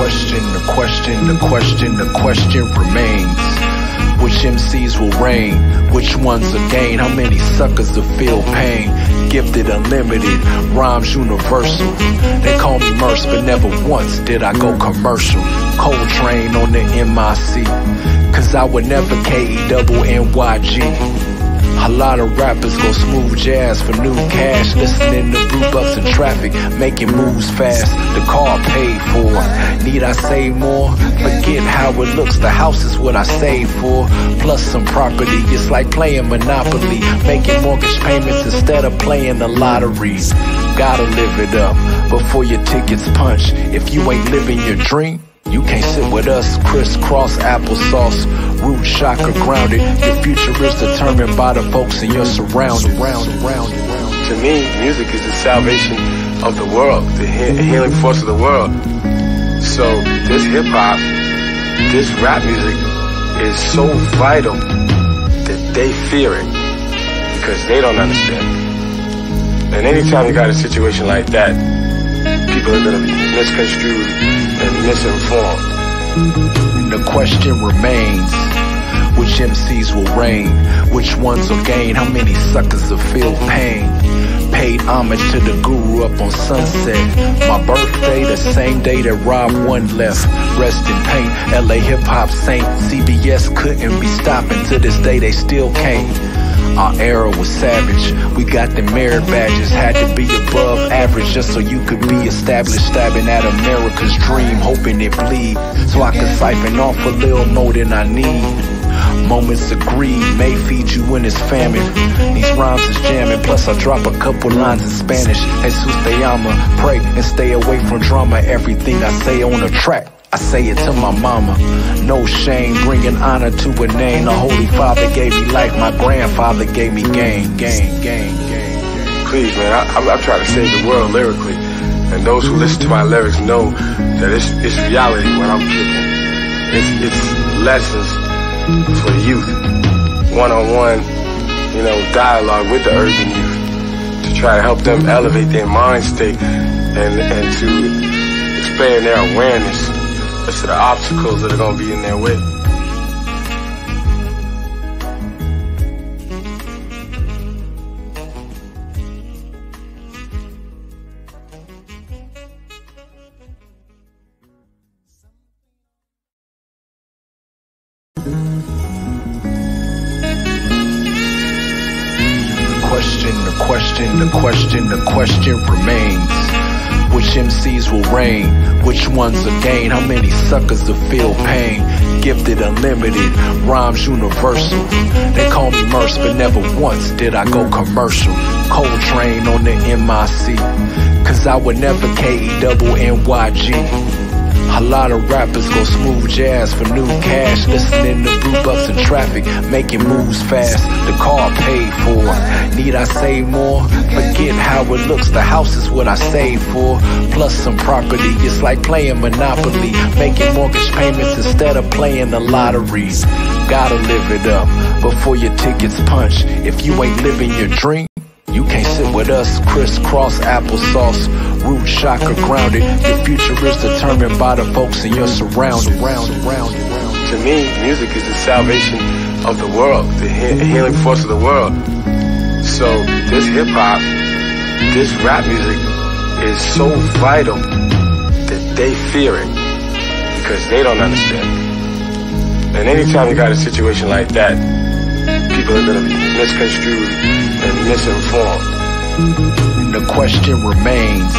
question, the question, the question, the question remains. Which MCs will reign? Which ones will gain? How many suckers will feel pain? Gifted unlimited, rhymes universal. They call me Murs, but never once did I go commercial. Coltrane on the MIC. Cause I would never K double NYG. A lot of rappers go smooth jazz for new cash, listening to blue bucks in traffic, making moves fast. The car paid for. Need I say more? Forget how it looks. The house is what I save for. Plus some property. It's like playing Monopoly, making mortgage payments instead of playing the lottery. Gotta live it up before your tickets punch. If you ain't living your dream. You can't sit with us, crisscross applesauce, root chakra grounded. Your future is determined by the folks in your surroundings. Around, around, around. To me, music is the salvation of the world, the he- healing force of the world. So this hip hop, this rap music is so vital that they fear it because they don't understand. And anytime you got a situation like that, people are gonna be misconstrued and misinformed. The question remains. Which MCs will reign? Which ones will gain? How many suckers will feel pain? Paid homage to the guru up on sunset. My birthday, the same day that Rob One left. Rest in pain, LA hip hop saint. CBS couldn't be stopping. To this day, they still can't. Our era was savage. We got the merit badges. Had to be above average just so you could be established. Stabbing at America's dream, hoping it bleed. So I could siphon off a little more than I need. Moments of greed may feed you when it's famine. These rhymes is jamming, plus I drop a couple lines in Spanish. Jesus te ama, pray and stay away from drama. Everything I say on the track. I say it to my mama. No shame, bringing honor to a name. The Holy Father gave me life, my grandfather gave me game, game, game, game. Please, man, I, I'm, I'm trying to save the world lyrically. And those who listen to my lyrics know that it's, it's reality when I'm kicking. It's, it's lessons for the youth. One-on-one, you know, dialogue with the urban youth to try to help them elevate their mind state and, and to expand their awareness to the obstacles that are to be in their way. question, the question, the question, the question remains. Which MCs will reign? Which ones will gain? How many suckers will feel pain? Gifted unlimited, rhymes universal. They call me Murs, but never once did I go commercial. Coltrane on the MIC. Cause I would never K double NYG. A lot of rappers go smooth jazz for new cash, listening to blue bucks in traffic, making moves fast. The car paid for. Need I say more? Forget how it looks. The house is what I save for. Plus some property. It's like playing Monopoly, making mortgage payments instead of playing the lottery. Gotta live it up before your tickets punch. If you ain't living your dream. You can't sit with us, crisscross applesauce, root chakra grounded. Your future is determined by the folks in your surroundings. To me, music is the salvation of the world, the he- healing force of the world. So this hip hop, this rap music is so vital that they fear it because they don't understand. And anytime you got a situation like that, people are misconstrued and misinformed. The question remains.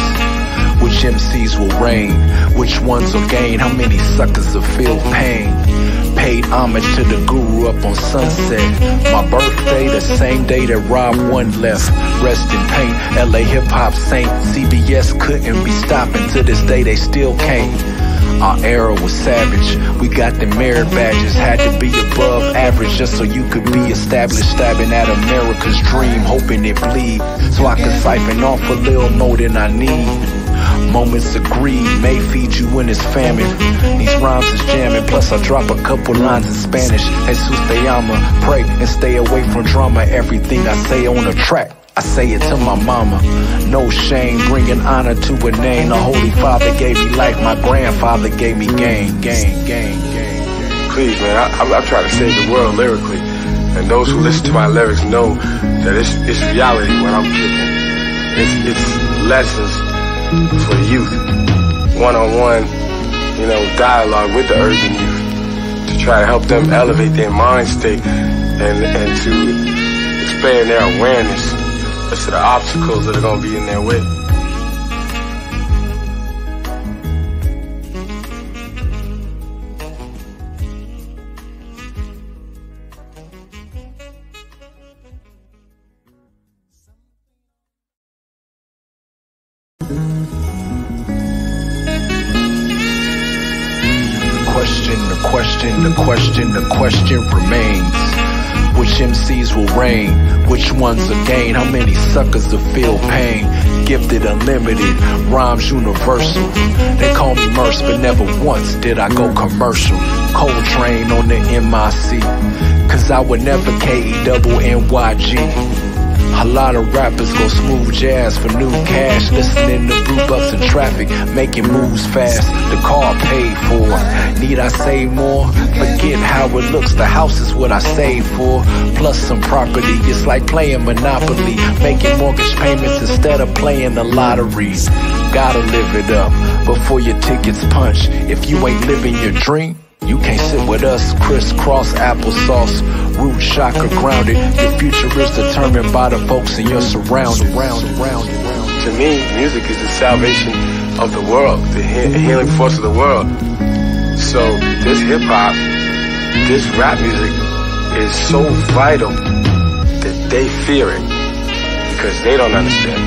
Which MCs will reign? Which ones will gain? How many suckers will feel pain? Paid homage to the guru up on sunset. My birthday, the same day that Rob One left. Rest in pain, LA hip hop saint. CBS couldn't be stopping. To this day, they still can't. Our era was savage. We got the merit badges. Had to be above average just so you could be established. Stabbing at America's dream, hoping it bleed. So I could siphon off a little more than I need. Moments of greed may feed you when it's famine. These rhymes is jamming, plus I drop a couple lines in Spanish. Jesus te ama, pray and stay away from drama. Everything I say on the track. I say it to my mama. No shame, bringing honor to a name. The Holy Father gave me life, my grandfather gave me game, game, game, game. Please, man, I, I'm, I'm trying to save the world lyrically. And those who listen to my lyrics know that it's, it's reality when I'm kicking. It's, it's lessons for youth. One-on-one, you know, dialogue with the urban youth to try to help them elevate their mind state and, and to expand their awareness to the obstacles that are to be in their way. question, the question, the question, the question remains. Which MCs will reign? Which ones will gain? How many suckers will feel pain? Gifted unlimited, rhymes universal. They call me Murs, but never once did I go commercial. Coltrane on the MIC. Cause I would never K double NYG. A lot of rappers go smooth jazz for new cash, listening to Blue Bucks in traffic, making moves fast. The car paid for. Need I say more? Forget how it looks. The house is what I save for. Plus some property. It's like playing Monopoly, making mortgage payments instead of playing the lottery. Gotta live it up before your tickets punch. If you ain't living your dream. You can't sit with us, crisscross applesauce, root chakra grounded. Your future is determined by the folks in your surroundings. Round, round, round. To me, music is the salvation of the world, the he- healing force of the world. So this hip hop, this rap music is so vital that they fear it because they don't understand.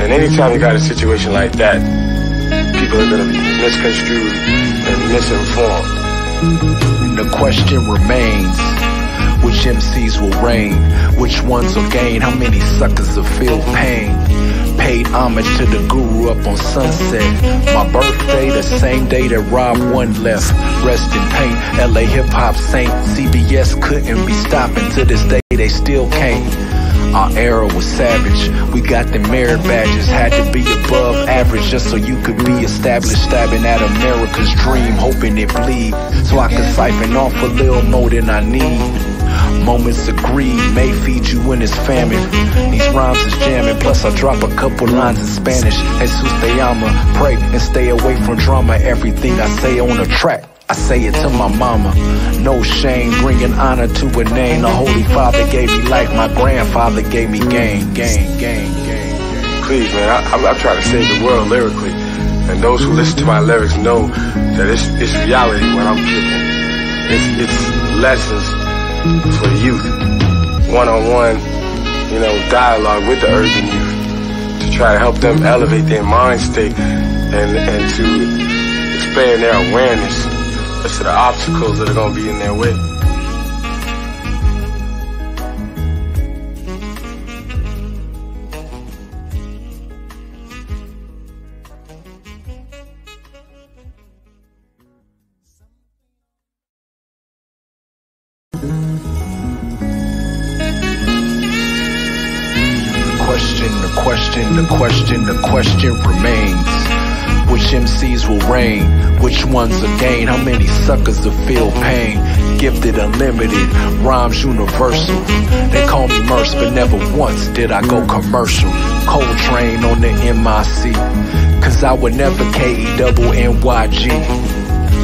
And anytime you got a situation like that, people are misconstrued and misinformed. The question remains. Which MCs will reign? Which ones will gain? How many suckers will feel pain? Paid homage to the guru up on Sunset. My birthday, the same day that Rob One left. Rest in pain, LA hip hop saint. CBS couldn't be stopping to this day, they still can't. Our era was savage. We got the merit badges, had to be above average just so you could be established. Stabbing at America's dream, hoping it bleed. So I could siphon off a little more than I need. Moments of greed may feed you when it's famine. These rhymes is jamming, plus I drop a couple lines in Spanish. Jesus te ama, pray and stay away from drama. Everything I say on the track. I say it to my mama. No shame, bringing honor to a name. The Holy Father gave me life, my grandfather gave me game, game, game, game. Please, man, I, I'm, I'm trying to save the world lyrically. And those who listen to my lyrics know that it's, it's reality when I'm kicking. It's, it's lessons for youth. One-on-one, you know, dialogue with the urban youth to try to help them elevate their mind state and, and to expand their awareness to the obstacles that are to be in their way. The question, the question, the question, the question remains. Which MCs will reign? Which ones gain? How many suckers to feel pain? Gifted unlimited, rhymes universal. They call me Murs, but never once did I go commercial. Coltrane on the MIC. Cause I would never K double NYG.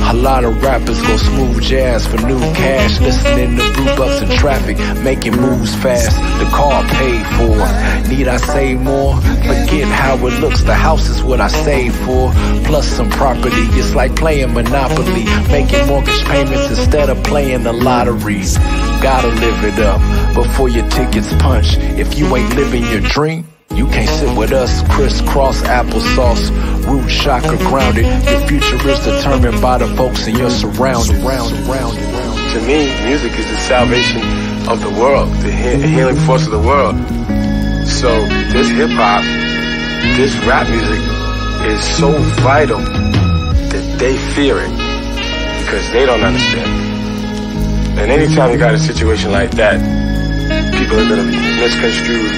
A lot of rappers go smooth jazz for new cash, listening to Blue Bucks in traffic, making moves fast. The car paid for. Need I say more? Forget how it looks. The house is what I saved for. Plus some property. It's like playing Monopoly, making mortgage payments instead of playing the lottery. Gotta live it up before your tickets punch. If you ain't living your dream. You can't sit with us, crisscross applesauce, root chakra grounded. Your future is determined by the folks in your surroundings. Round, round, round. To me, music is the salvation of the world, the he- healing force of the world. So this hip hop, this rap music is so vital that they fear it because they don't understand. And anytime you got a situation like that, people are gonna be misconstrued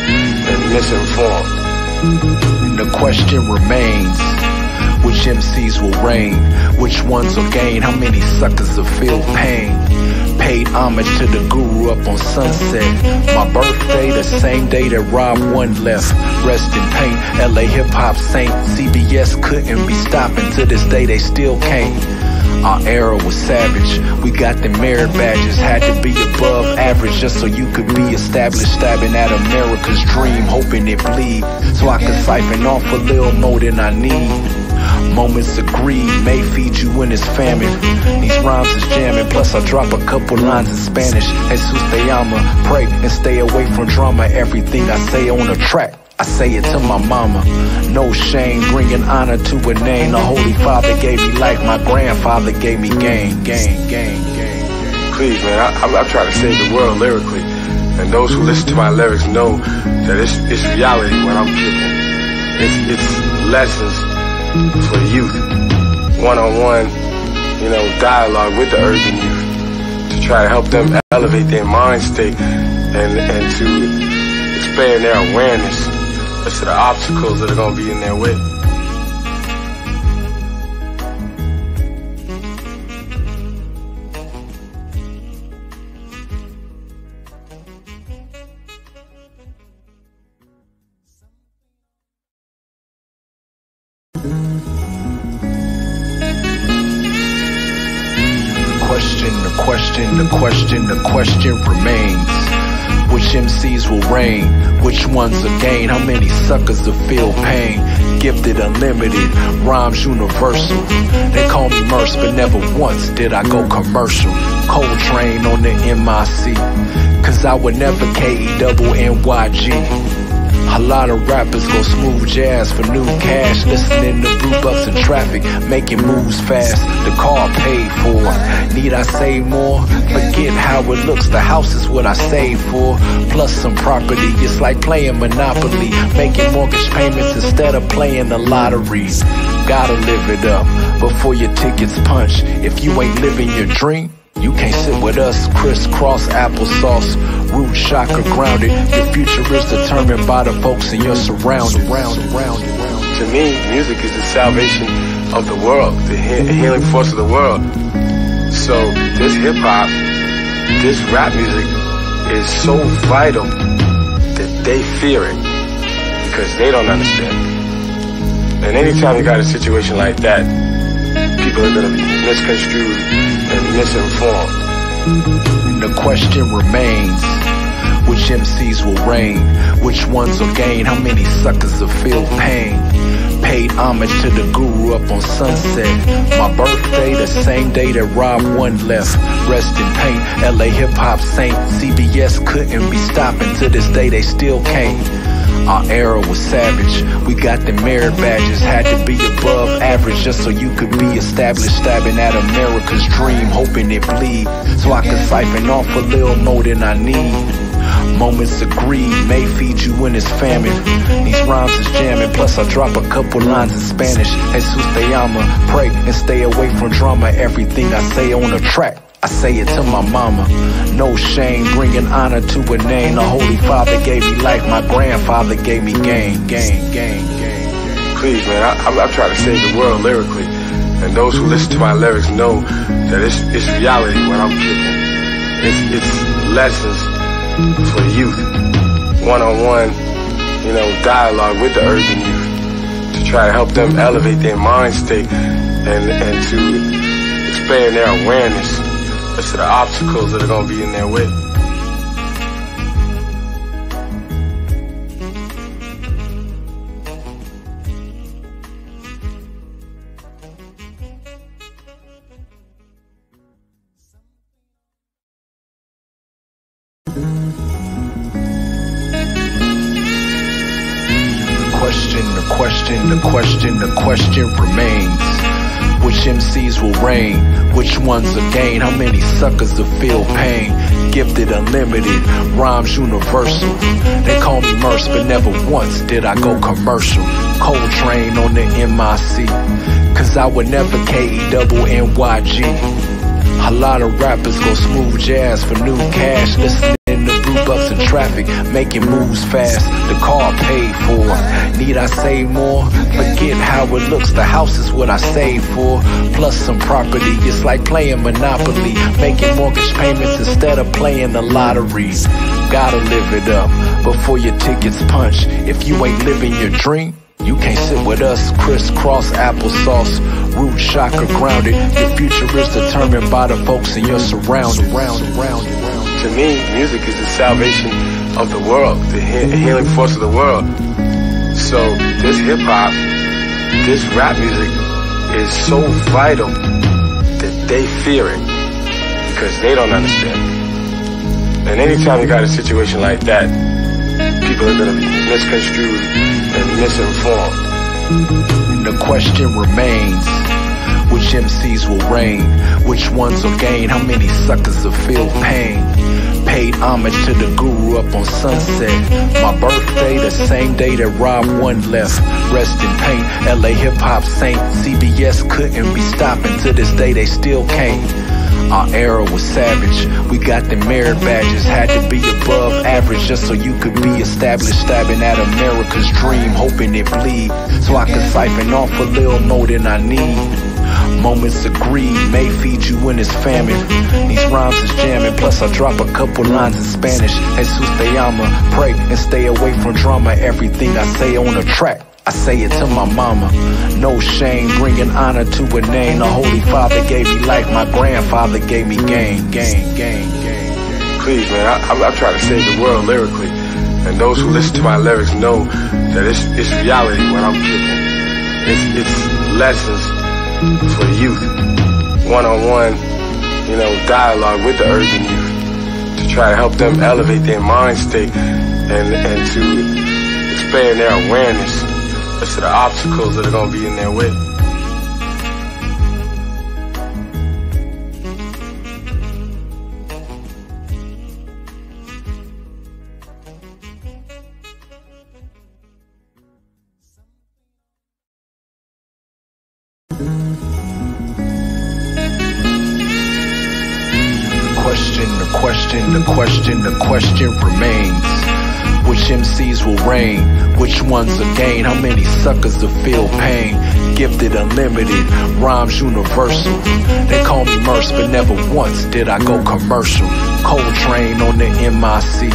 and misinformed. The question remains, which MCs will reign? Which ones will gain? How many suckers will feel pain? Paid homage to the guru up on sunset. My birthday, the same day that Rob One left. Rest in pain, LA hip hop saint. CBS couldn't be stopping. To this day, they still can't. Our era was savage. We got the merit badges. Had to be above average just so you could be established. Stabbing at America's dream, hoping it bleed. So I could siphon off a little more than I need. Moments of greed may feed you when it's famine. These rhymes is jamming, plus I drop a couple lines in Spanish. Jesus te ama, pray and stay away from drama. Everything I say on a track. I say it to my mama. No shame, bringing honor to a name. The Holy Father gave me life, my grandfather gave me gain, gain, gain, gain. Please, man, I, I'm, I'm trying to save the world lyrically. And those who listen to my lyrics know that it's, it's reality when I'm kicking. It's, it's lessons for youth. One-on-one, you know, dialogue with the urban youth to try to help them elevate their mind state and, and to expand their awareness to the obstacles that are to be in their way. question, the question, the question, the question remains. Which MCs will reign? Which ones a gain? How many suckers to feel pain? Gifted unlimited, rhymes universal. They call me Murs, but never once did I go commercial. Coltrane on the MIC, cause I would never K double NYG. A lot of rappers go smooth jazz for new cash, listening to blue bucks in traffic, making moves fast. The car paid for. Need I say more? Forget how it looks. The house is what I save for. Plus some property. It's like playing Monopoly, making mortgage payments instead of playing the lottery. Gotta live it up before your tickets punch. If you ain't living your dream. You can't sit with us, crisscross applesauce, root chakra grounded. Your future is determined by the folks in your surroundings. To me, music is the salvation of the world, the he- healing force of the world. So this hip hop, this rap music is so vital that they fear it because they don't understand. And anytime you got a situation like that, people are gonna be misconstrued and misinformed. The question remains, which MCs will reign? Which ones will gain? How many suckers will feel pain? Paid homage to the guru up on sunset. My birthday, the same day that Rob One left. Rest in pain, LA hip hop saint. CBS couldn't be stopping. To this day, they still can't. Our era was savage. We got the merit badges. Had to be above average just so you could be established. Stabbing at America's dream, hoping it bleed. So I could siphon off a little more than I need. Moments of greed may feed you when it's famine. These rhymes is jamming, plus I drop a couple lines in Spanish. Jesus te ama, pray and stay away from drama. Everything I say on the track. I say it to my mama. No shame, bringing honor to a name. The Holy Father gave me life, my grandfather gave me game, game, game, game. Please, man, I, I'm, I'm trying to save the world lyrically. And those who listen to my lyrics know that it's, it's reality when I'm kicking. It's, it's lessons for youth. One-on-one, you know, dialogue with the urban youth to try to help them elevate their mind state and, and to expand their awareness to the obstacles that are to be in their way. Ones will gain? How many suckers to feel pain? Gifted unlimited, rhymes universal. They call me Murs, but never once did I go commercial. Coltrane on the MIC, cause I would never K double NYG. A lot of rappers go smooth jazz for new cash, listening bucks traffic, making moves fast. The car paid for. Need I say more? Forget how it looks. The house is what I save for. Plus some property. It's like playing Monopoly, making mortgage payments instead of playing the lottery. Gotta live it up before your tickets punch. If you ain't living your dream. You can't sit with us, crisscross applesauce, root chakra grounded. Your future is determined by the folks in your surroundings. Round, round, round. To me, music is the salvation of the world, the he- healing force of the world. So this hip hop, this rap music is so vital that they fear it because they don't understand. And anytime you got a situation like that, people are gonna be misconstrued and misinformed. The question remains, which MCs will reign? Which ones will gain? How many suckers will feel pain? Paid homage to the guru up on sunset. My birthday, the same day that Rob One left. Rest in pain, LA hip hop saint. CBS couldn't be stopping. To this day, they still can't. Our era was savage. We got the merit badges. Had to be above average just so you could be established. Stabbing at America's dream, hoping it bleed. So I could siphon off a little more than I need. Moments of greed may feed you when it's famine. These rhymes is jamming, plus I drop a couple lines in Spanish. Jesus te ama, pray and stay away from drama. Everything I say on the track. I say it to my mama. No shame, bringing honor to a name. The Holy Father gave me life, my grandfather gave me game, game, game, game. Please, man, I, I, I try to save the world lyrically. And those who listen to my lyrics know that it's, it's reality when I'm kicking. It's, it's lessons for the youth. One-on-one, you know, dialogue with the urban youth to try to help them elevate their mind state and, and to expand their awareness as to the obstacles that are going to be in their way. Ones will gain? How many suckers to feel pain? Gifted unlimited, rhymes universal. They call me Murs, but never once did I go commercial. Coltrane on the MIC.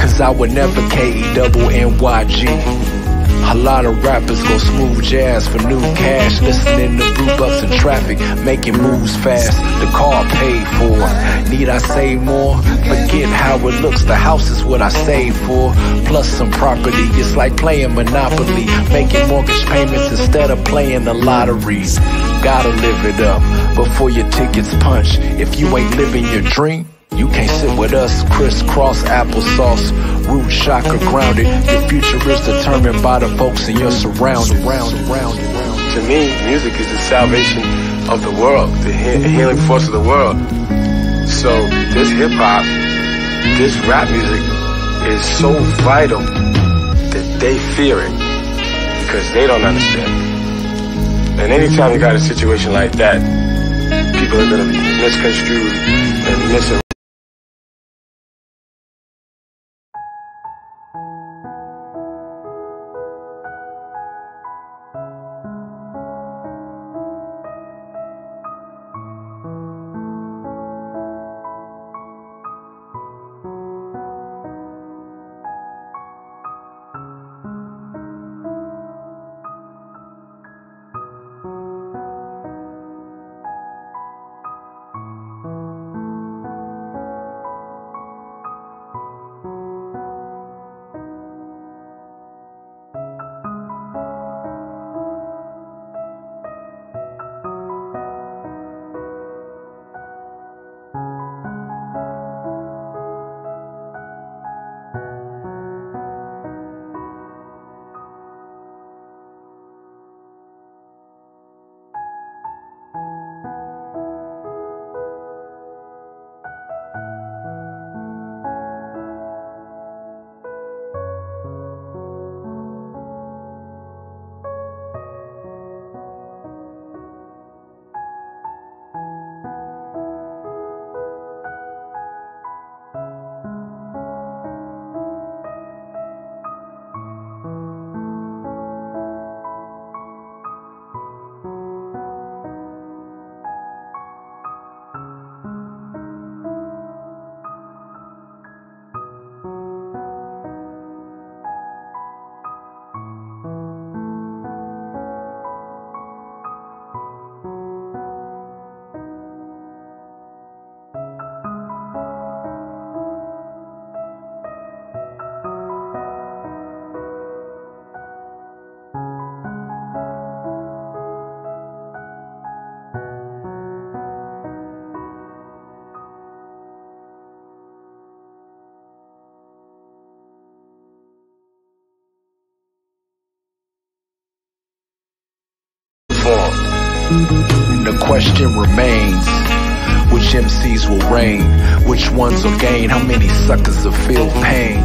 Cause I would never K-E double NYG. A lot of rappers go smooth jazz for new cash, listening to blue bucks in traffic, making moves fast. The car paid for. Need I say more? Forget how it looks. The house is what I save for. Plus some property. It's like playing Monopoly, making mortgage payments instead of playing the lottery. Gotta live it up before your tickets punch. If you ain't living your dream. You can't sit with us, crisscross applesauce, root chakra grounded. Your future is determined by the folks in your surroundings. Round, round, round. To me, music is the salvation of the world, the he- healing force of the world. So this hip hop, this rap music is so vital that they fear it because they don't understand. And anytime you got a situation like that, people are be misconstrued and misinformed. Question remains which MCs will reign? Which ones will gain? How many suckers will feel pain?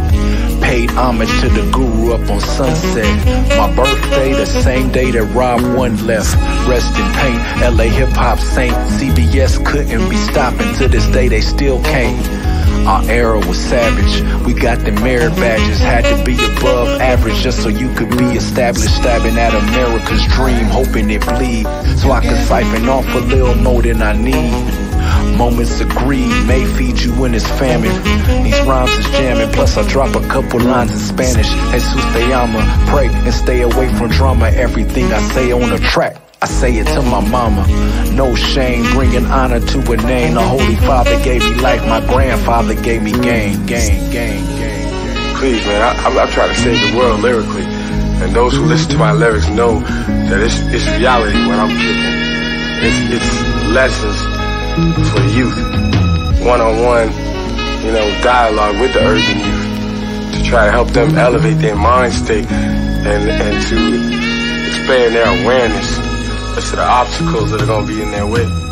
Paid homage to the guru up on sunset. My birthday, the same day that Rob One left. Rest in pain, LA hip hop saint. CBS couldn't be stopping. To this day, they still can't. Our era was savage. We got the merit badges, had to be above average just so you could be established. Stabbing at America's dream, hoping it bleed. So I could siphon off a little more than I need. Moments of greed may feed you when it's famine. These rhymes is jamming, plus I drop a couple lines in Spanish. Jesus te ama, pray and stay away from drama. Everything I say on the track. I say it to my mama. No shame, bringing honor to a name. The Holy Father gave me life, my grandfather gave me game, game, game, game. Please, man, I, I, I try to save the world lyrically. And those who listen to my lyrics know that it's, it's reality when I'm kicking. It's, it's lessons for the youth. One-on-one, you know, dialogue with the urban youth to try to help them elevate their mind state and, and to expand their awareness as to the obstacles that are going to be in their way.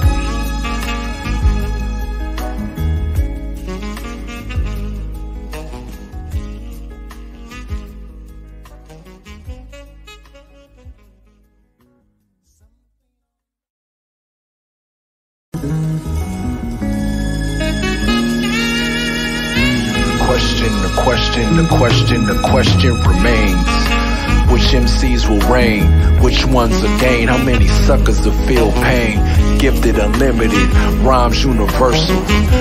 Question, the question, the question remains. Which MCs will reign? Which ones will gain? How many suckers will feel pain? Gifted unlimited, rhymes universal.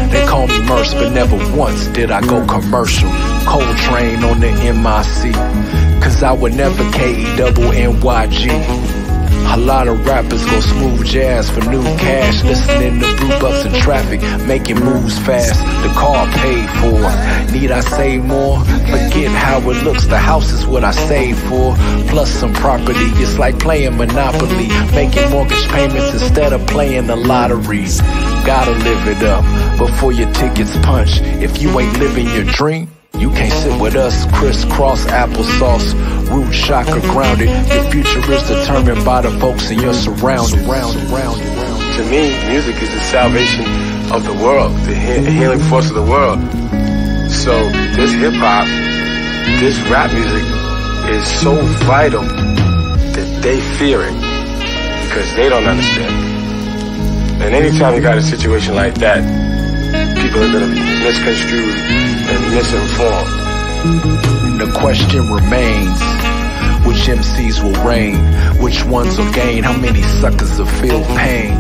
They call me Murs, but never once did I go commercial. Coltrane on the MIC. Cause I would never K double NYG. A lot of rappers go smooth jazz for new cash, listening to blue bucks in traffic, making moves fast. The car paid for. Need I say more? Forget how it looks. The house is what I save for. Plus some property. It's like playing Monopoly, making mortgage payments instead of playing the lottery. Gotta live it up before your tickets punch. If you ain't living your dream. You can't sit with us, crisscross applesauce, root chakra grounded. Your future is determined by the folks in your surroundings. Round, round, round. To me, music is the salvation of the world, the he- healing force of the world. So this hip hop, this rap music is so vital that they fear it because they don't understand. And anytime you got a situation like that, people are going to be misconstrued and misinformed. The question remains. Which MCs will reign? Which ones will gain? How many suckers will feel pain?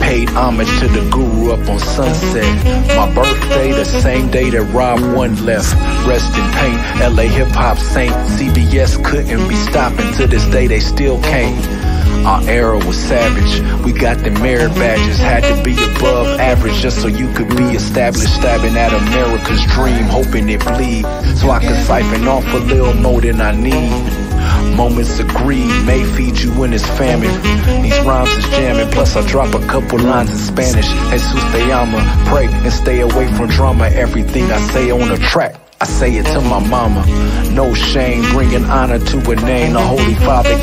Paid homage to the guru up on sunset. My birthday, the same day that Rob One left. Rest in pain, LA hip hop saint. CBS couldn't be stopping. To this day, they still can't. Our era was savage. We got the merit badges, had to be above average just so you could be established. Stabbing at America's dream, hoping it bleed. So I could siphon off a little more than I need. Moments of greed may feed you when it's famine. These rhymes is jamming, plus I drop a couple lines in Spanish. Jesus te ama, pray and stay away from drama. Everything I say on the track. I say it to my mama. No shame, bringing honor to a name. The Holy Father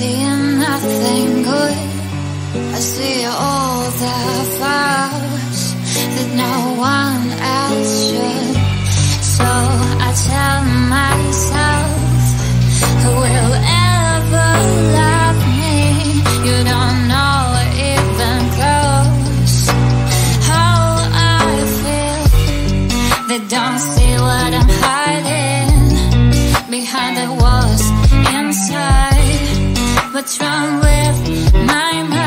myself, I see nothing good. I see all the flaws that no one else should. So I tell myself, who will What's wrong with my mind?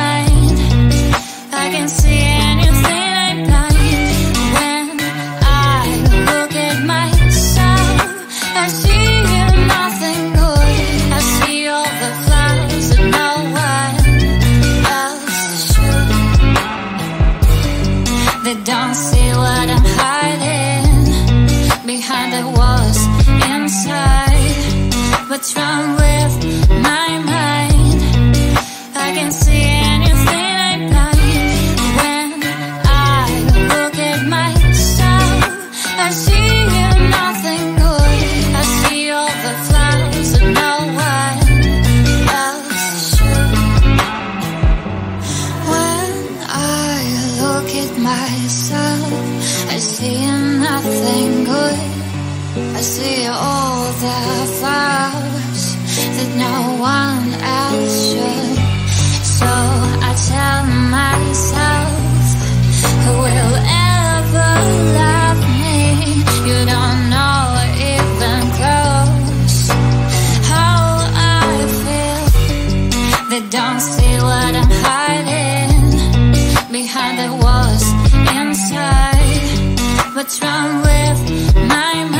The that no one else should. So I tell myself, who will ever love me? You don't know even close how I feel. They don't see what I'm hiding behind the walls inside. What's wrong with my mind?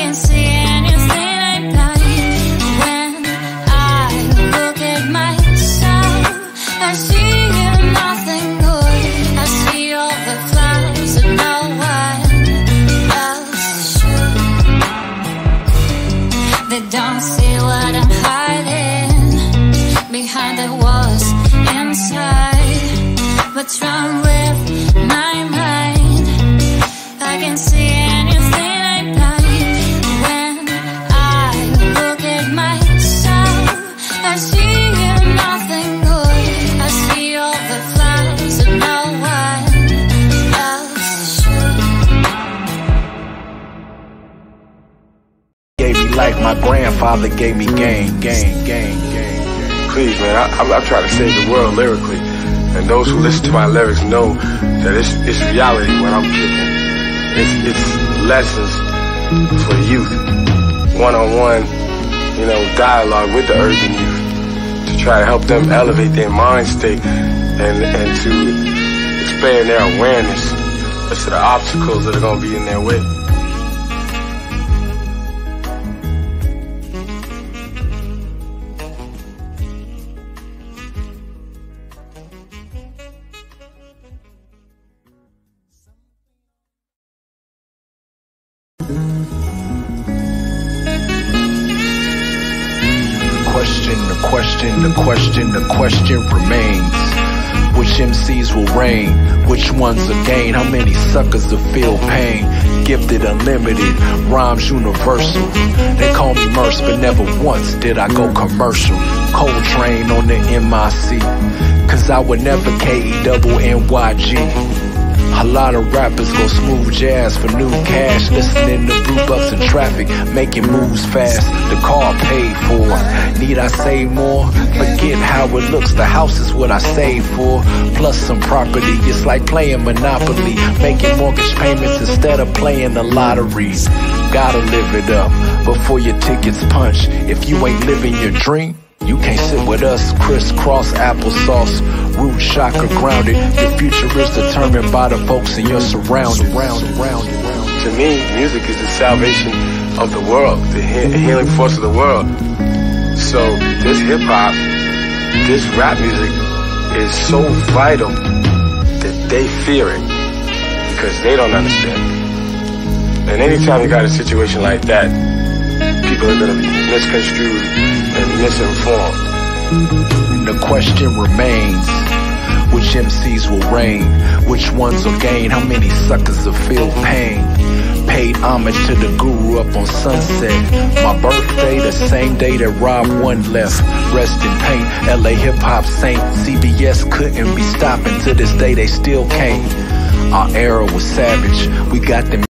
Can see anything I blind. When I look at myself, I see nothing good. I see all the flaws that no one else should. They don't see what I'm hiding behind the walls inside. Grandfather gave me game, game, game, game. Please, man, I, I, I try to save the world lyrically. And those who listen to my lyrics know that it's, it's reality when I'm kicking. It's, it's lessons for youth. One-on-one, you know, dialogue with the urban youth to try to help them elevate their mind state and, and to expand their awareness as to the obstacles that are going to be in their way. Question, the question, the question remains. Which MCs will reign? Which ones will gain? How many suckers will feel pain? Gifted unlimited, rhymes universal. They call me Murs, but never once did I go commercial. Coltrane on the MIC. Cause I would never KE double NYG. A lot of rappers go smooth jazz for new cash, listening to blue bucks in traffic, making moves fast. The car paid for. Need I say more? Forget how it looks. The house is what I save for. Plus some property. It's like playing Monopoly, making mortgage payments instead of playing the lottery. Gotta live it up before your tickets punch. If you ain't living your dream. You can't sit with us, crisscross applesauce, root chakra grounded. Your future is determined by the folks in your surroundings. Round, round, round. To me, music is the salvation of the world, the healing force of the world. So this hip hop, this rap music is so vital that they fear it because they don't understand. And anytime you got a situation like that, people are to be misconstrued and misinformed. The question remains. Which MCs will reign? Which ones will gain? How many suckers will feel pain? Paid homage to the guru up on sunset. My birthday, the same day that Rob One left. Rest in pain, LA hip hop saint. CBS couldn't be stopping. To this day, they still can't. Our era was savage. We got them.